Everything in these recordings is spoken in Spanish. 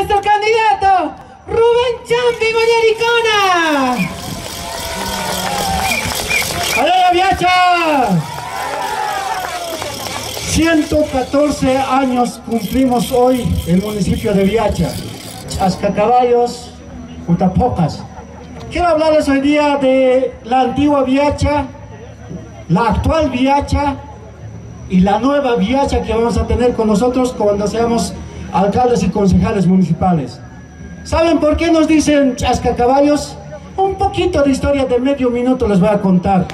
nuestro candidato, Rubén Champi Boyaricona. ¡Allá Viacha! 114 años cumplimos hoy el municipio de Viacha, Chascacaballos, Utapocas. Quiero hablarles hoy día de la antigua Viacha, la actual Viacha y la nueva Viacha que vamos a tener con nosotros cuando seamos alcaldes y concejales municipales. ¿Saben por qué nos dicen Chascacaballos? Un poquito de historia de medio minuto les voy a contar.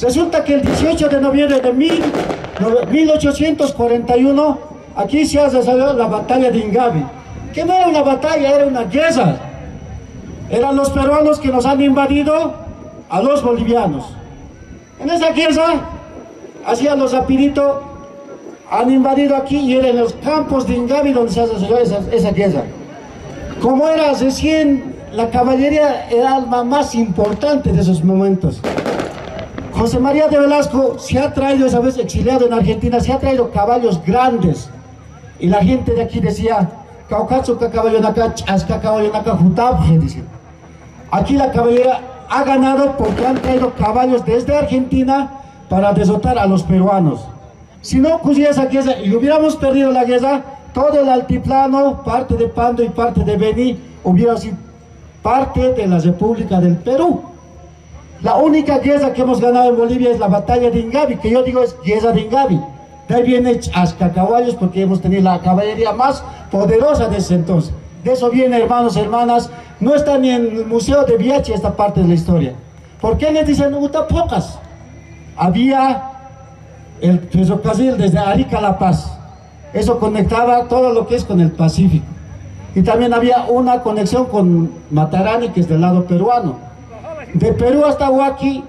Resulta que el 18 de noviembre de 1841, aquí se ha desarrollado la batalla de Ingavi, que no era una batalla, era una guerra. Eran los peruanos que nos han invadido a los bolivianos. En esa guerra, hacían los rapidito, han invadido aquí y era en los campos de Ingavi donde se desarrollado esa, esa guerra. Como era recién, la caballería era el alma más importante de esos momentos. José María de Velasco se ha traído, esa vez exiliado en Argentina, se ha traído caballos grandes. Y la gente de aquí decía, Caucaso caballo acá, chasca caballo acá, dice. Aquí la caballería ha ganado porque han traído caballos desde Argentina para desotar a los peruanos. Si no ocurría esa guerra y hubiéramos perdido la guerra, todo el altiplano, parte de Pando y parte de Beni, hubiera sido parte de la República del Perú. La única guerra que hemos ganado en Bolivia es la batalla de Ingavi, que yo digo es guerra de Ingavi. De ahí viene Chascacaballos porque hemos tenido la caballería más poderosa de ese entonces. De eso viene, hermanos, hermanas. No está ni en el Museo de Viachi esta parte de la historia. ¿Por qué les dicen pocas? Había el ferrocarril desde Arica a La Paz. Eso conectaba todo lo que es con el Pacífico. Y también había una conexión con Matarani, que es del lado peruano de Perú hasta Huaki,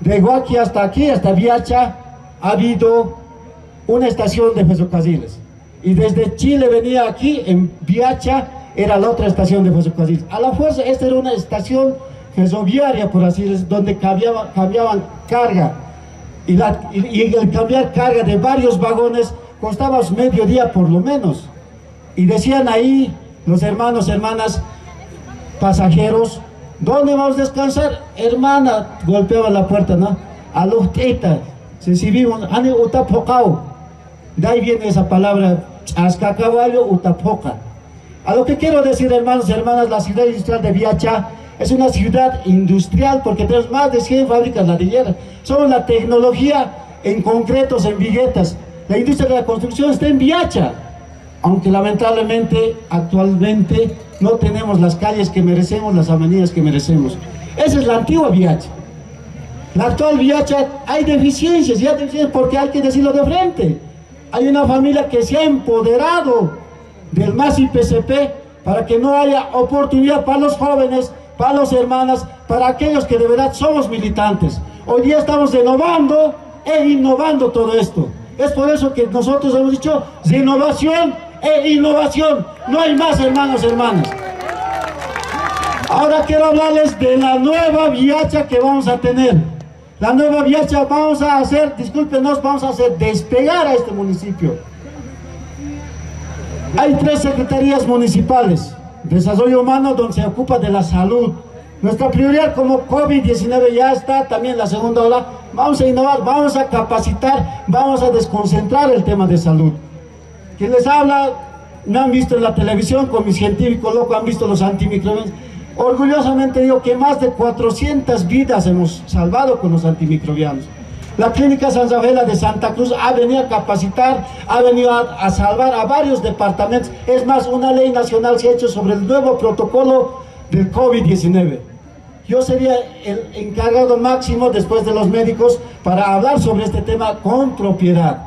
de Huaki hasta aquí, hasta Viacha, ha habido una estación de ferrocarriles. Y desde Chile venía aquí, en Viacha, era la otra estación de ferrocarriles. A la fuerza, esta era una estación ferroviaria, por así decirlo, donde cambiaban carga. Y, y, el cambiar carga de varios vagones costaba medio día por lo menos. Y decían ahí los hermanos, hermanas, pasajeros, ¿Dónde vamos a descansar? Hermana, golpeaba la puerta, ¿no? A los tetas, se vivimos, ane utapocao. De ahí viene esa palabra, chasca caballo, utapoca. A lo que quiero decir, hermanos y hermanas, la ciudad industrial de Viacha es una ciudad industrial porque tenemos más de 100 fábricas ladrilleras. Solo la tecnología en concretos, en viguetas. La industria de la construcción está en Viacha, aunque lamentablemente actualmente no tenemos las calles que merecemos, las avenidas que merecemos. Esa es la antigua Viacha. La actual Viacha hay deficiencias, y hay deficiencias porque hay que decirlo de frente. Hay una familia que se ha empoderado del MAS y PCP para que no haya oportunidad para los jóvenes, para las hermanas, para aquellos que de verdad somos militantes. Hoy día estamos renovando e innovando todo esto. Es por eso que nosotros hemos dicho renovación e innovación. No hay más, hermanos, hermanas. Ahora quiero hablarles de la nueva viacha que vamos a tener. La nueva viacha vamos a hacer, discúlpenos, vamos a hacer despegar a este municipio. Hay tres secretarías municipales. Desarrollo humano donde se ocupa de la salud. Nuestra prioridad como COVID-19 ya está, también la segunda ola. Vamos a innovar, vamos a capacitar, vamos a desconcentrar el tema de salud. Quien les habla, me han visto en la televisión con mi científico loco, han visto los antimicrobianos. Orgullosamente digo que más de 400 vidas hemos salvado con los antimicrobianos. La Clínica San Rafaela de Santa Cruz ha venido a capacitar, ha venido a, salvar a varios departamentos. Es más, una ley nacional se ha hecho sobre el nuevo protocolo del COVID-19. Yo sería el encargado máximo después de los médicos para hablar sobre este tema con propiedad.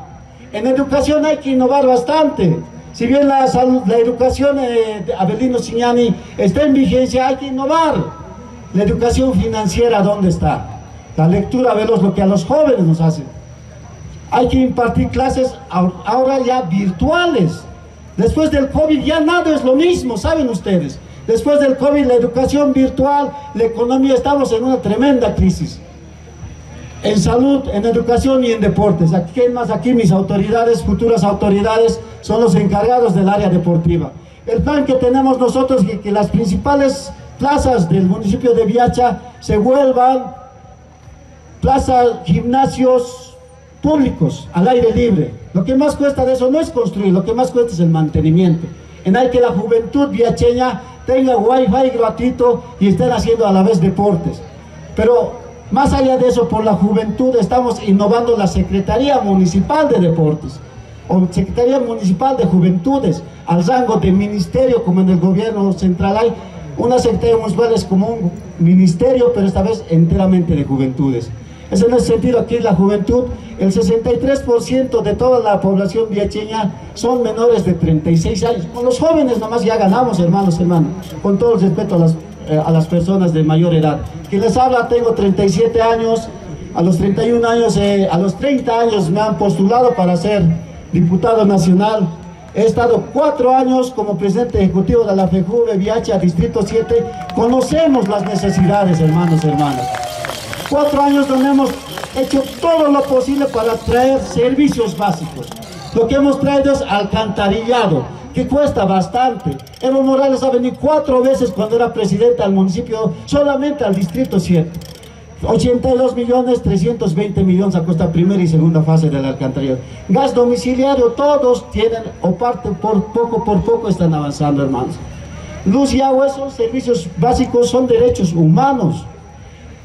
En educación hay que innovar bastante. Si bien la, la educación de Abelino Signani está en vigencia, hay que innovar. La educación financiera, ¿dónde está? La lectura, velos lo que a los jóvenes nos hacen. Hay que impartir clases ahora ya virtuales. Después del COVID ya nada es lo mismo, ¿saben ustedes? Después del COVID, la educación virtual, la economía, estamos en una tremenda crisis en salud, en educación y en deportes. Aquí más aquí mis autoridades, futuras autoridades, son los encargados del área deportiva. El plan que tenemos nosotros es que, las principales plazas del municipio de Viacha se vuelvan plazas, gimnasios públicos al aire libre. Lo que más cuesta de eso no es construir, lo que más cuesta es el mantenimiento. En hay que la juventud viacheña tenga wifi gratuito y estén haciendo a la vez deportes. Pero más allá de eso, por la juventud estamos innovando la Secretaría Municipal de Deportes o Secretaría Municipal de Juventudes al rango de ministerio como en el gobierno central hay una Secretaría Municipal es como un ministerio pero esta vez enteramente de juventudes es en ese sentido aquí la juventud el 63% de toda la población viacheña son menores de 36 años con los jóvenes nomás ya ganamos hermanos hermanos con todo el respeto a las, eh, a las personas de mayor edad que les habla tengo 37 años a los 31 años, eh, a los 30 años me han postulado para ser diputado nacional. He estado cuatro años como presidente ejecutivo de la FEJUVE Viacha, Distrito 7. Conocemos las necesidades, hermanos, hermanas. Cuatro años donde hemos hecho todo lo posible para traer servicios básicos. Lo que hemos traído es alcantarillado, que cuesta bastante. Evo Morales ha venido cuatro veces cuando era presidente al municipio, solamente al Distrito 7. 82 millones 320 millones a costa primera y segunda fase del alcantarillado. Gas domiciliario, todos tienen o parte por poco por poco están avanzando, hermanos. Luz y agua, esos servicios básicos son derechos humanos.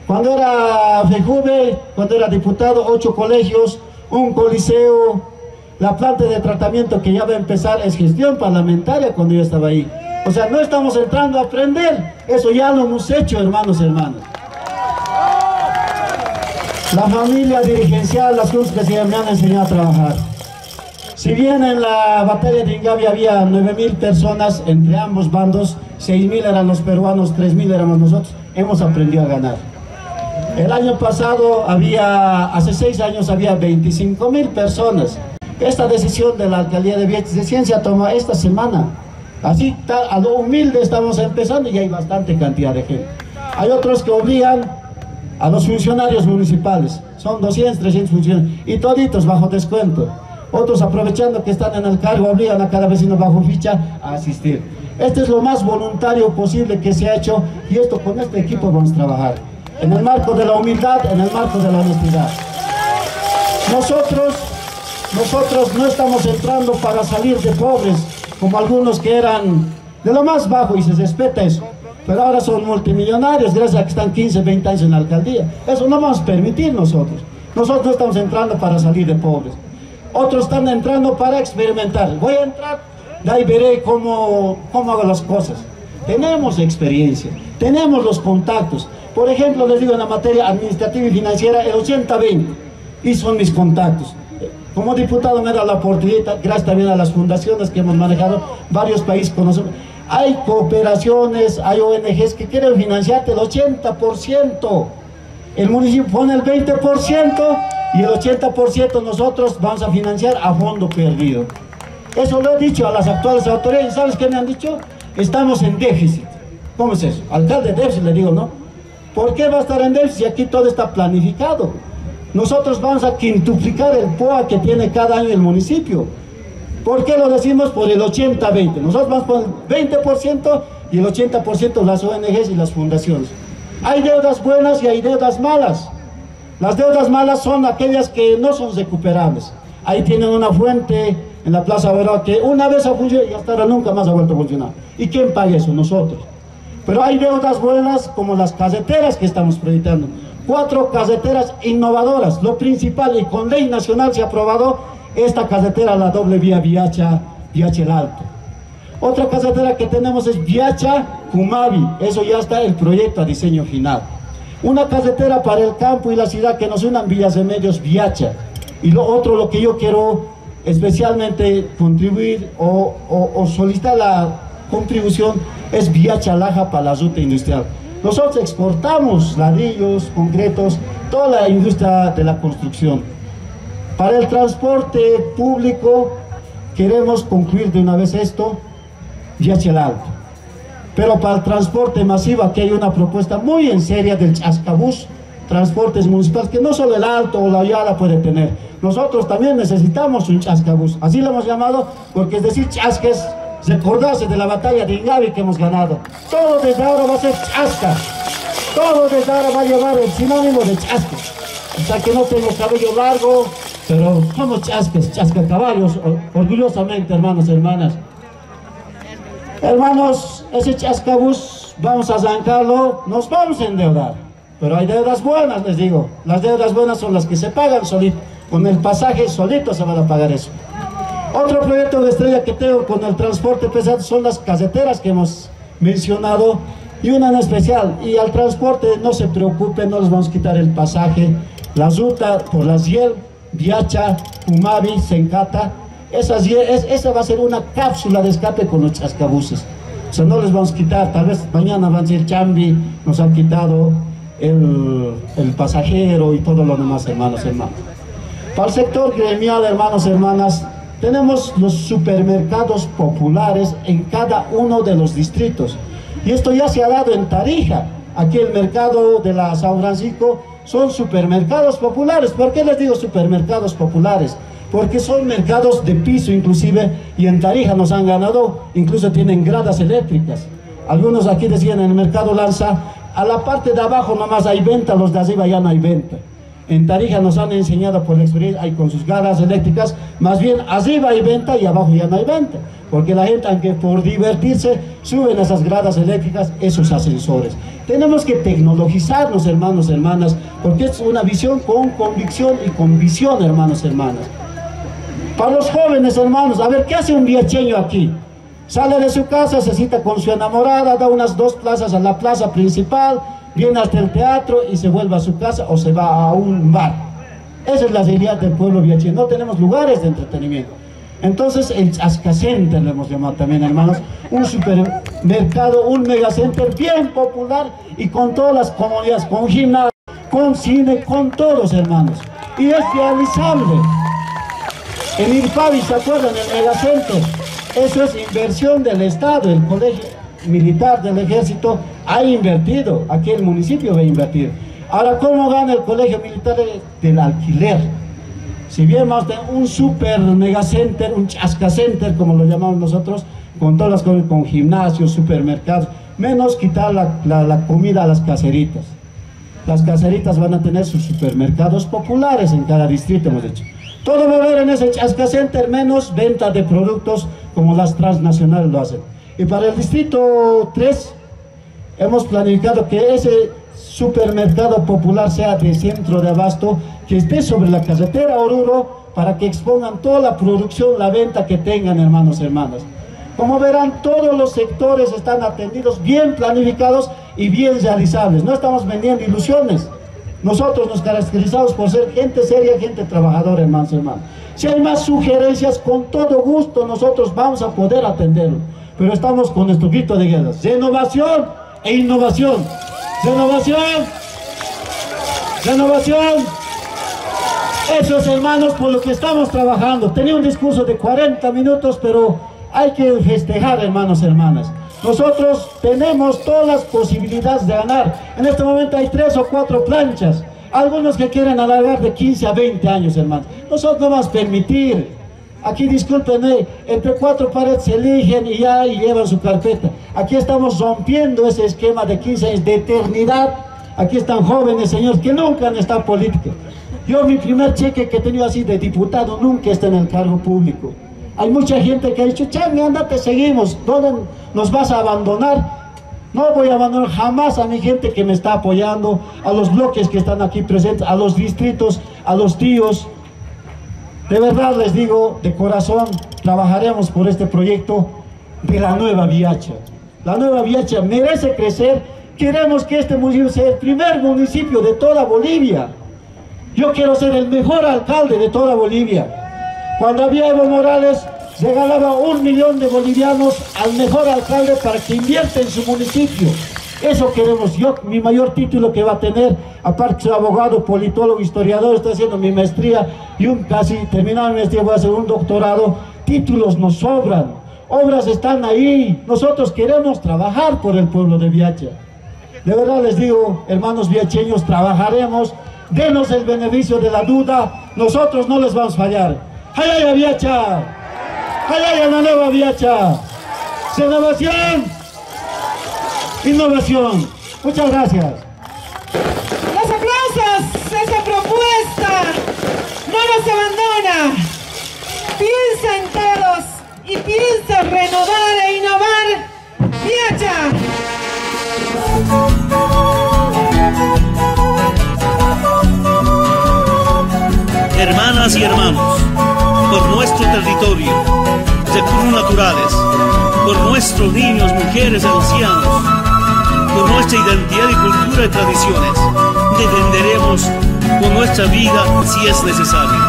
Cuando era FEJUVE, cuando era diputado, ocho colegios, un coliseo, la planta de tratamiento que ya va a empezar es gestión parlamentaria cuando yo estaba ahí. O sea, no estamos entrando a aprender, eso ya lo hemos hecho, hermanos, hermanos. La familia dirigencial, las cosas que me han enseñado a trabajar. Si bien en la batalla de Ingavi había 9.000 personas entre ambos bandos, 6.000 eran los peruanos, 3.000 éramos nosotros, hemos aprendido a ganar. El año pasado había, hace seis años había 25.000 personas. Esta decisión de la alcaldía de Vieques de Ciencia toma esta semana. Así, a lo humilde estamos empezando y hay bastante cantidad de gente. Hay otros que obligan a los funcionarios municipales. Son 200, 300 funcionarios y toditos bajo descuento. Otros aprovechando que están en el cargo obligan a cada vecino bajo ficha a asistir. Este es lo más voluntario posible que se ha hecho y esto con este equipo vamos a trabajar. En el marco de la humildad, en el marco de la honestidad. Nosotros, nosotros no estamos entrando para salir de pobres como algunos que eran de lo más bajo y se respeta eso pero ahora son multimillonarios gracias a que están 15, 20 años en la alcaldía. Eso no vamos a permitir nosotros. Nosotros no estamos entrando para salir de pobres. Otros están entrando para experimentar. Voy a entrar, de ahí veré cómo, cómo hago las cosas. Tenemos experiencia, tenemos los contactos. Por ejemplo, les digo en la materia administrativa y financiera, el 80-20, y son mis contactos. Como diputado me da la oportunidad, gracias también a las fundaciones que hemos manejado, varios países conocemos hay cooperaciones, hay ONGs que quieren financiarte el 80%. El municipio pone el 20% y el 80% nosotros vamos a financiar a fondo perdido. Eso lo he dicho a las actuales autoridades. ¿Sabes qué me han dicho? Estamos en déficit. ¿Cómo es eso? Alcalde de déficit, le digo, ¿no? ¿Por qué va a estar en déficit si aquí todo está planificado? Nosotros vamos a quintuplicar el POA que tiene cada año el municipio. ¿Por qué lo decimos? Por el 80-20. Nosotros vamos por el 20% y el 80% las ONGs y las fundaciones. Hay deudas buenas y hay deudas malas. Las deudas malas son aquellas que no son recuperables. Ahí tienen una fuente en la Plaza Verón que una vez ha funcionado y hasta ahora nunca más ha vuelto a funcionar. ¿Y quién paga eso? Nosotros. Pero hay deudas buenas como las caseteras que estamos proyectando. Cuatro caseteras innovadoras. Lo principal y con ley nacional se ha aprobado esta carretera, la doble vía Viacha, Viacha el Alto. Otra carretera que tenemos es Viacha Kumabi, eso ya está el proyecto a diseño final. Una carretera para el campo y la ciudad que nos unan Villas de Medios, Viacha. Y lo otro, lo que yo quiero especialmente contribuir o, o solicitar la contribución es Viacha Laja para la ruta industrial. Nosotros exportamos ladrillos, concretos, toda la industria de la construcción. Para el transporte público queremos concluir de una vez esto el alto. Pero para el transporte masivo aquí hay una propuesta muy en seria del Chascabús, transportes municipales, que no solo el Alto o la Yala puede tener. Nosotros también necesitamos un Chascabús, así lo hemos llamado, porque es decir, chasques, recordarse de la batalla de Ingavi que hemos ganado. Todo desde ahora va a ser chasca. Todo desde ahora va a llevar el sinónimo de chasca. Sea que no tengo cabello largo, pero somos chascas, chasca caballos, orgullosamente, hermanos hermanas. Hermanos, ese chascabús vamos a arrancarlo, nos vamos a endeudar. Pero hay deudas buenas, les digo. Las deudas buenas son las que se pagan solito. Con el pasaje solito se van a pagar eso. Otro proyecto de estrella que tengo con el transporte pesado son las caseteras que hemos mencionado y una en especial. Y al transporte no se preocupen, no les vamos a quitar el pasaje. La ruta por las Yel, Viacha, Pumavi, Sencata, esas, esa va a ser una cápsula de escape con los chascabuses. O sea, no les vamos a quitar, tal vez mañana van a decir Chambi, nos han quitado el, el pasajero y todo lo demás, hermanos, hermanos. Para el sector gremial, hermanos, hermanas, tenemos los supermercados populares en cada uno de los distritos. Y esto ya se ha dado en Tarija. Aquí el mercado de la San Francisco son supermercados populares. ¿Por qué les digo supermercados populares? Porque son mercados de piso inclusive y en Tarija nos han ganado, incluso tienen gradas eléctricas. Algunos aquí decían en el mercado Lanza, a la parte de abajo nomás hay venta, los de arriba ya no hay venta. En Tarija nos han enseñado por experiencia, hay con sus garras eléctricas, más bien arriba hay venta y abajo ya no hay venta. Porque la gente, aunque por divertirse, suben esas gradas eléctricas, esos ascensores. Tenemos que tecnologizarnos, hermanos, hermanas, porque es una visión con convicción y con visión, hermanos, hermanas. Para los jóvenes, hermanos, a ver, ¿qué hace un viacheño aquí? Sale de su casa, se cita con su enamorada, da unas dos plazas a la plaza principal, viene hasta el teatro y se vuelve a su casa o se va a un bar. Esa es la realidad del pueblo viachino. No tenemos lugares de entretenimiento. Entonces el Chascacenter le hemos llamado también, hermanos, un supermercado, un megacenter bien popular y con todas las comodidades, con gimnasio, con cine, con todos, hermanos. Y es realizable. En Irpavi, ¿se acuerdan? El megacenter. Eso es inversión del Estado, el colegio militar del ejército ha invertido, aquí el municipio va a invertir. Ahora, ¿cómo gana el colegio militar del alquiler? Si bien a tener un super megacenter, un chascacenter, como lo llamamos nosotros, con todas las cosas, con gimnasios, supermercados, menos quitar la, la comida a las caseritas. Las caseritas van a tener sus supermercados populares en cada distrito, hemos dicho. Todo va a haber en ese chascacenter, menos venta de productos como las transnacionales lo hacen. Y para el distrito 3 hemos planificado que ese supermercado popular sea de centro de abasto, que esté sobre la carretera Oruro para que expongan toda la producción, la venta que tengan, hermanos y hermanas. Como verán, todos los sectores están atendidos, bien planificados y bien realizables. No estamos vendiendo ilusiones. Nosotros nos caracterizamos por ser gente seria, gente trabajadora, hermanos y hermanas. Si hay más sugerencias, con todo gusto nosotros vamos a poder atenderlo pero estamos con nuestro grito de guerra. Renovación e innovación. Renovación. Renovación. Esos hermanos por lo que estamos trabajando. Tenía un discurso de 40 minutos, pero hay que festejar, hermanos hermanas. Nosotros tenemos todas las posibilidades de ganar. En este momento hay tres o cuatro planchas. Algunos que quieren alargar de 15 a 20 años, hermanos. Nosotros no vamos a permitir Aquí, discúlpenme, entre cuatro paredes se eligen y ya llevan su carpeta. Aquí estamos rompiendo ese esquema de 15 años de eternidad. Aquí están jóvenes, señores, que nunca han estado en política. Yo mi primer cheque que he tenido así de diputado nunca está en el cargo público. Hay mucha gente que ha dicho, Changi, andate, seguimos. ¿Dónde nos vas a abandonar? No voy a abandonar jamás a mi gente que me está apoyando, a los bloques que están aquí presentes, a los distritos, a los tíos, de verdad les digo, de corazón, trabajaremos por este proyecto de la nueva Viacha. La nueva Viacha merece crecer. Queremos que este municipio sea el primer municipio de toda Bolivia. Yo quiero ser el mejor alcalde de toda Bolivia. Cuando había Evo Morales, regalaba un millón de bolivianos al mejor alcalde para que invierta en su municipio. Eso queremos. Yo, mi mayor título que va a tener, aparte soy abogado, politólogo, historiador, estoy haciendo mi maestría y un casi terminado mi maestría voy a hacer un doctorado. Títulos nos sobran, obras están ahí. Nosotros queremos trabajar por el pueblo de Viacha. De verdad les digo, hermanos viacheños, trabajaremos. Denos el beneficio de la duda. Nosotros no les vamos a fallar. ¡Ay, ay, Viacha! ¡Ay, ay, la nueva Viacha! Renovación. Innovación. Muchas gracias. Los aplausos, esa propuesta no nos abandona. Piensa en todos y piensa renovar e innovar. ¡Viacha! Hermanas y hermanos, por nuestro territorio, recursos naturales, por nuestros niños, mujeres, ancianos, por nuestra identidad y cultura y tradiciones, defenderemos con nuestra vida si es necesario.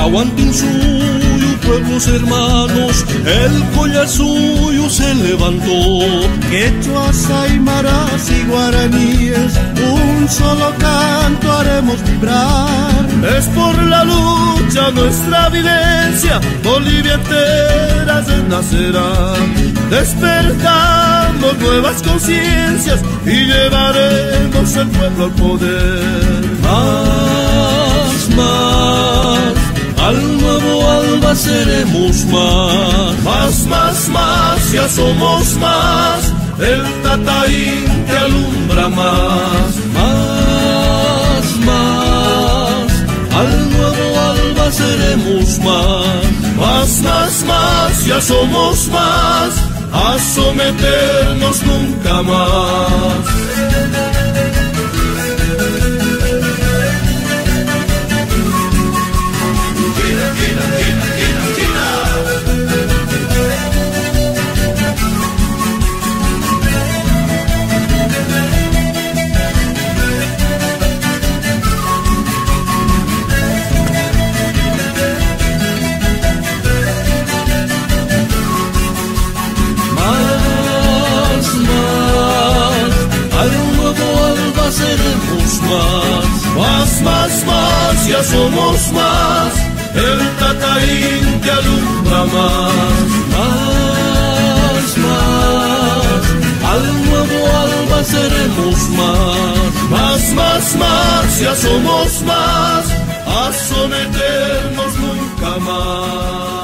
Aguanten suyo, pueblos hermanos, el collar suyo se levantó. Quechuas, aymaras y guaraníes, un solo canto haremos vibrar. Es por la lucha nuestra vivencia, Bolivia entera se nacerá. Despertamos nuevas conciencias y llevaremos el pueblo al poder. Más, más al nuevo alba seremos más, más, más, más, ya somos más. El Tataín te alumbra más, más, más. Al nuevo alba seremos más, más, más, más, ya somos más. A someternos nunca más. más, ya somos más, el Tataín te alumbra más, más, más, al nuevo alba seremos más, más, más, más, ya somos más, a someternos nunca más.